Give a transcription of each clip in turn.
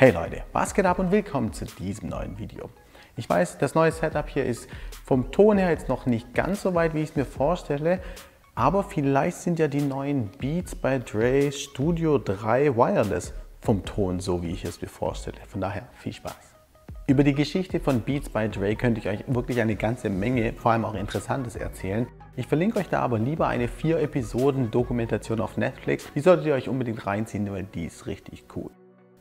Hey Leute, was geht ab und willkommen zu diesem neuen Video. Ich weiß, das neue Setup hier ist vom Ton her jetzt noch nicht ganz so weit, wie ich es mir vorstelle, aber vielleicht sind ja die neuen Beats bei Dre Studio 3 Wireless vom Ton so, wie ich es mir vorstelle. Von daher viel Spaß. Über die Geschichte von Beats by Dre könnte ich euch wirklich eine ganze Menge, vor allem auch Interessantes erzählen. Ich verlinke euch da aber lieber eine 4 Episoden Dokumentation auf Netflix. Die solltet ihr euch unbedingt reinziehen, weil die ist richtig cool.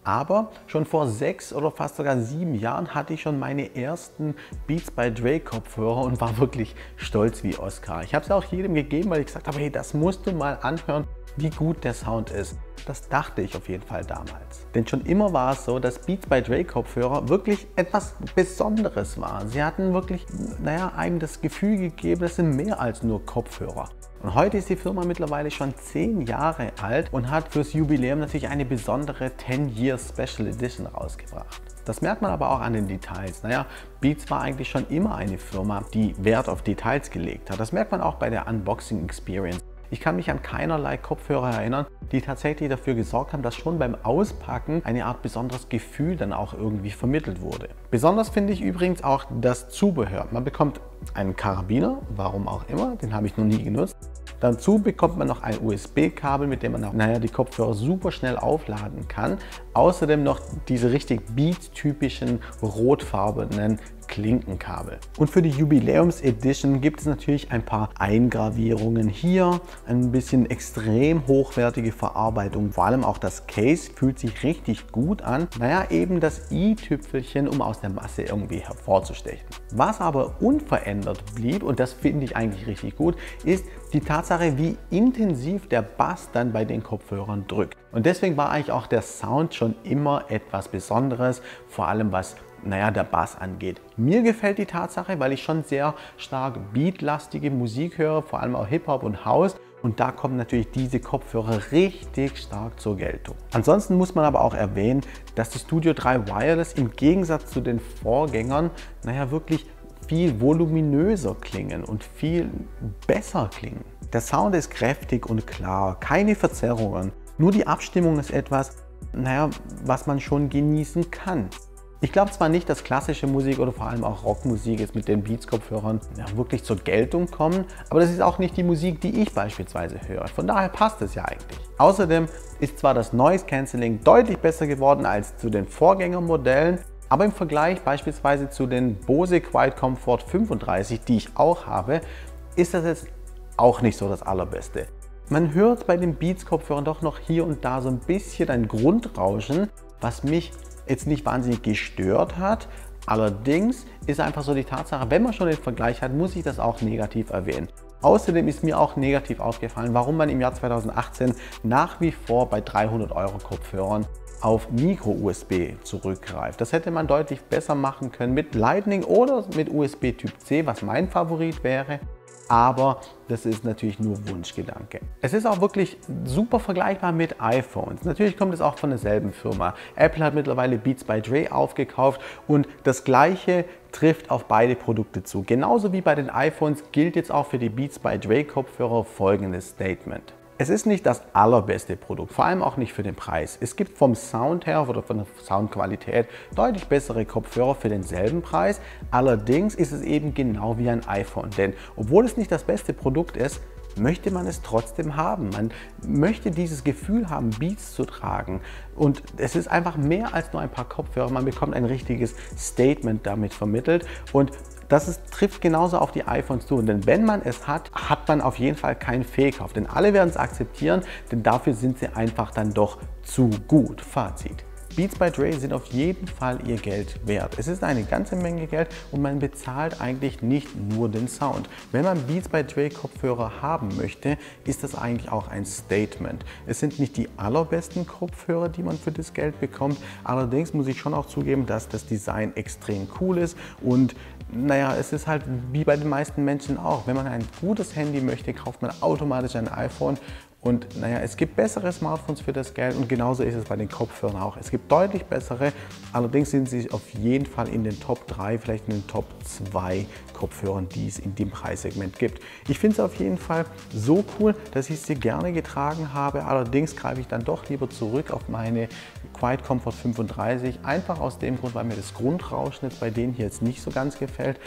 Aber schon vor sechs oder fast sogar sieben Jahren hatte ich schon meine ersten Beats by Dre Kopfhörer und war wirklich stolz wie Oscar. Ich habe es auch jedem gegeben, weil ich gesagt habe, hey, das musst du mal anhören, wie gut der Sound ist. Das dachte ich auf jeden Fall damals. Denn schon immer war es so, dass Beats by Dre Kopfhörer wirklich etwas Besonderes waren. Sie hatten wirklich, naja, einem das Gefühl gegeben, das sind mehr als nur Kopfhörer. Und heute ist die Firma mittlerweile schon 10 Jahre alt und hat fürs Jubiläum natürlich eine besondere 10 Year Special Edition rausgebracht. Das merkt man aber auch an den Details. Naja, Beats war eigentlich schon immer eine Firma, die Wert auf Details gelegt hat. Das merkt man auch bei der Unboxing Experience. Ich kann mich an keinerlei Kopfhörer erinnern, die tatsächlich dafür gesorgt haben, dass schon beim Auspacken eine Art besonderes Gefühl dann auch irgendwie vermittelt wurde. Besonders finde ich übrigens auch das Zubehör. Man bekommt einen Karabiner, warum auch immer, den habe ich noch nie genutzt. Dazu bekommt man noch ein USB-Kabel, mit dem man auch, naja, die Kopfhörer super schnell aufladen kann. Außerdem noch diese richtig Beat-typischen rotfarbenen Klinkenkabel. Und für die Jubiläums Edition gibt es natürlich ein paar Eingravierungen hier, ein bisschen extrem hochwertige Verarbeitung. Vor allem auch das Case fühlt sich richtig gut an. Naja, eben das i-Tüpfelchen, um aus der Masse irgendwie hervorzustechen. Was aber unverändert blieb, und das finde ich eigentlich richtig gut, ist die Tatsache, wie intensiv der Bass dann bei den Kopfhörern drückt. Und deswegen war eigentlich auch der Sound schon immer etwas Besonderes, vor allem was naja, der Bass angeht. Mir gefällt die Tatsache, weil ich schon sehr stark beatlastige Musik höre, vor allem auch Hip-Hop und House. Und da kommen natürlich diese Kopfhörer richtig stark zur Geltung. Ansonsten muss man aber auch erwähnen, dass die Studio 3 Wireless im Gegensatz zu den Vorgängern, naja, wirklich viel voluminöser klingen und viel besser klingen. Der Sound ist kräftig und klar, keine Verzerrungen. Nur die Abstimmung ist etwas, naja, was man schon genießen kann. Ich glaube zwar nicht, dass klassische Musik oder vor allem auch Rockmusik jetzt mit den Beats-Kopfhörern ja, wirklich zur Geltung kommen, aber das ist auch nicht die Musik, die ich beispielsweise höre. Von daher passt es ja eigentlich. Außerdem ist zwar das Noise Cancelling deutlich besser geworden als zu den Vorgängermodellen, aber im Vergleich beispielsweise zu den Bose Quiet Comfort 35, die ich auch habe, ist das jetzt auch nicht so das allerbeste. Man hört bei den Beats-Kopfhörern doch noch hier und da so ein bisschen ein Grundrauschen, was mich jetzt nicht wahnsinnig gestört hat. Allerdings ist einfach so die Tatsache, wenn man schon den Vergleich hat, muss ich das auch negativ erwähnen. Außerdem ist mir auch negativ aufgefallen, warum man im Jahr 2018 nach wie vor bei 300 Euro Kopfhörern auf Micro-USB zurückgreift. Das hätte man deutlich besser machen können mit Lightning oder mit USB Typ C, was mein Favorit wäre aber das ist natürlich nur Wunschgedanke. Es ist auch wirklich super vergleichbar mit iPhones. Natürlich kommt es auch von derselben Firma. Apple hat mittlerweile Beats by Dre aufgekauft und das gleiche trifft auf beide Produkte zu. Genauso wie bei den iPhones gilt jetzt auch für die Beats by Dre Kopfhörer folgendes Statement. Es ist nicht das allerbeste Produkt, vor allem auch nicht für den Preis. Es gibt vom Sound her oder von der Soundqualität deutlich bessere Kopfhörer für denselben Preis. Allerdings ist es eben genau wie ein iPhone, denn obwohl es nicht das beste Produkt ist, möchte man es trotzdem haben. Man möchte dieses Gefühl haben, Beats zu tragen. Und es ist einfach mehr als nur ein paar Kopfhörer. Man bekommt ein richtiges Statement damit vermittelt. Und das ist, trifft genauso auf die iPhones zu. Denn wenn man es hat, hat man auf jeden Fall keinen Fehlkauf. Denn alle werden es akzeptieren, denn dafür sind sie einfach dann doch zu gut. Fazit. Beats by Dre sind auf jeden Fall ihr Geld wert. Es ist eine ganze Menge Geld und man bezahlt eigentlich nicht nur den Sound. Wenn man Beats by Dre Kopfhörer haben möchte, ist das eigentlich auch ein Statement. Es sind nicht die allerbesten Kopfhörer, die man für das Geld bekommt. Allerdings muss ich schon auch zugeben, dass das Design extrem cool ist und naja, es ist halt wie bei den meisten Menschen auch. Wenn man ein gutes Handy möchte, kauft man automatisch ein iPhone Und naja, es gibt bessere Smartphones für das Geld und genauso ist es bei den Kopfhörern auch. Es gibt deutlich bessere, allerdings sind sie auf jeden Fall in den Top 3, vielleicht in den Top 2 Kopfhörern, die es in dem Preissegment gibt. Ich finde es auf jeden Fall so cool, dass ich sie gerne getragen habe. Allerdings greife ich dann doch lieber zurück auf meine Quiet Comfort 35, einfach aus dem Grund, weil mir das Grundrauschen bei denen hier jetzt nicht so ganz gefällt.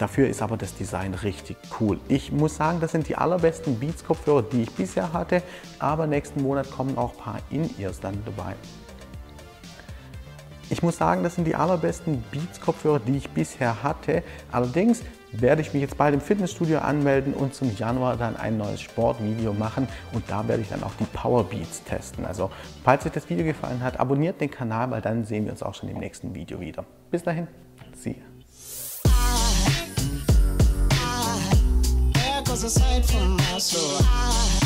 Dafür ist aber das Design richtig cool. Ich muss sagen, das sind die allerbesten Beats Kopfhörer, die ich bisher hatte, aber nächsten Monat kommen auch ein paar In-Ears dann dabei. Ich muss sagen, das sind die allerbesten Beats Kopfhörer, die ich bisher hatte. Allerdings werde ich mich jetzt bald im Fitnessstudio anmelden und zum Januar dann ein neues Sportvideo machen und da werde ich dann auch die Power Beats testen. Also falls euch das Video gefallen hat, abonniert den Kanal, weil dann sehen wir uns auch schon im nächsten Video wieder. Bis dahin, see ya. was a sight for my soul.